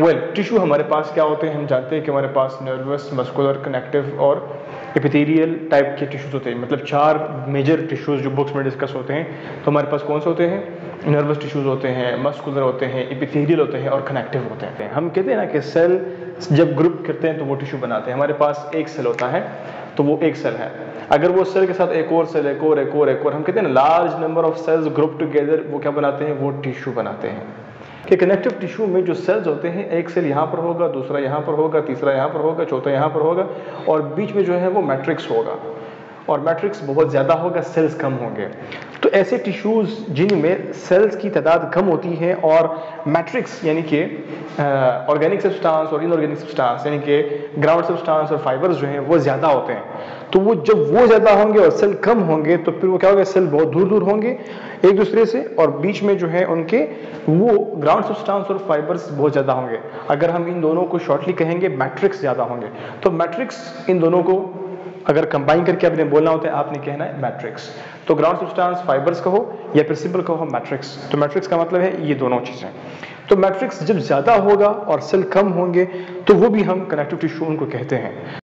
Well tissue हमारे पास क्या होते हैं? हम जानते हैं कि हमारे पास नर्वस मस्कुलर कनेक्टिव और एपिथेरियल टाइप के टिश्यूज होते हैं। मतलब चार मेजर टिश्यूज जो बुक्स में डिस्कस होते हैं तो हमारे पास कौन से होते हैं? नर्वस टिश्यूज होते हैं मस्कुलर होते हैं एपिथेरियल होते हैं और कनेक्टिव होते हैं। हम कहते हैं ना कि सेल जब ग्रुप करते हैं तो वो टिश्यू बनाते हैं। हमारे पास एक सेल होता है तो वो एक सेल है। अगर वो सेल के साथ एक और सेल एक और एक और एक और, हम कहते हैं ना large number of cells group together वो क्या बनाते हैं? वो टिश्यू बनाते हैं। कि कनेक्टिव टिश्यू में जो सेल्स होते हैं, एक सेल यहाँ पर होगा, दूसरा यहाँ पर होगा, तीसरा यहाँ पर होगा, चौथा यहाँ पर होगा और बीच में जो है वो मैट्रिक्स होगा। और मैट्रिक्स बहुत ज़्यादा होगा सेल्स कम होंगे। तो ऐसे टिश्यूज़ जिनमें सेल्स की तादाद कम होती है और मैट्रिक्स यानी कि ऑर्गेनिक सब्सटेंस और इनऑर्गेनिक सब्सटेंस यानी कि ग्राउंड सब्सटेंस और फाइबर्स जो हैं, वो ज़्यादा होते हैं। तो वो जब वो ज़्यादा होंगे और सेल कम होंगे तो फिर वो क्या होगा? सेल बहुत दूर दूर होंगे एक दूसरे से और बीच में जो है उनके, वो ग्राउंड सब्सटेंस और फाइबर्स बहुत ज़्यादा होंगे। अगर हम इन दोनों को शॉर्टली कहेंगे मैट्रिक्स ज़्यादा होंगे। तो मैट्रिक्स इन दोनों को अगर कंबाइन करके आपने बोलना होता है आपने कहना है मैट्रिक्स तो ग्राउंड सब्सटेंस फाइबर्स कहो या फिर सिंपल कहो मैट्रिक्स तो मैट्रिक्स का मतलब है ये दोनों चीज़ें. तो मैट्रिक्स जब ज़्यादा होगा और सेल कम होंगे तो वो भी हम कनेक्टिव टिश्यू उनको कहते हैं.